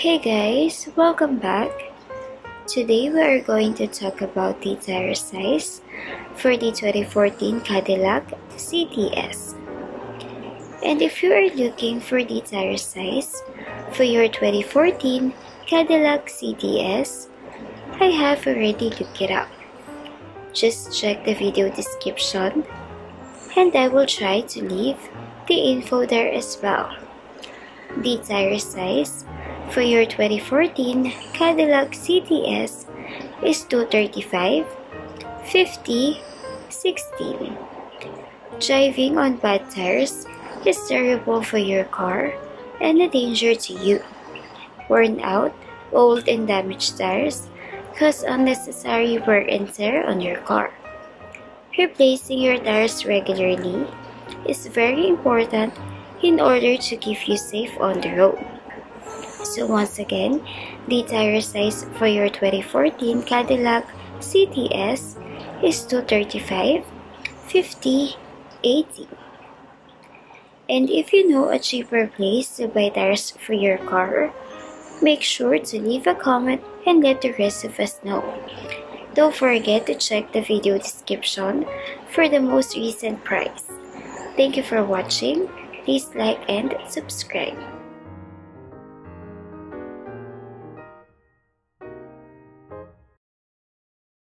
Hey guys, welcome back. Today we are going to talk about the tire size for the 2014 Cadillac CTS. And if you are looking for the tire size for your 2014 Cadillac CTS, I have already looked it up. Just check the video description and I will try to leave the info there as well. The tire size for your 2014 Cadillac CTS is 235, 50, 16. Driving on bad tires is terrible for your car and a danger to you. Worn out, old and damaged tires cause unnecessary wear and tear on your car. Replacing your tires regularly is very important in order to keep you safe on the road. So once again, the tire size for your 2014 Cadillac CTS is 235, 50, 80. And if you know a cheaper place to buy tires for your car, make sure to leave a comment and let the rest of us know. Don't forget to check the video description for the most recent price. Thank you for watching. Please like and subscribe.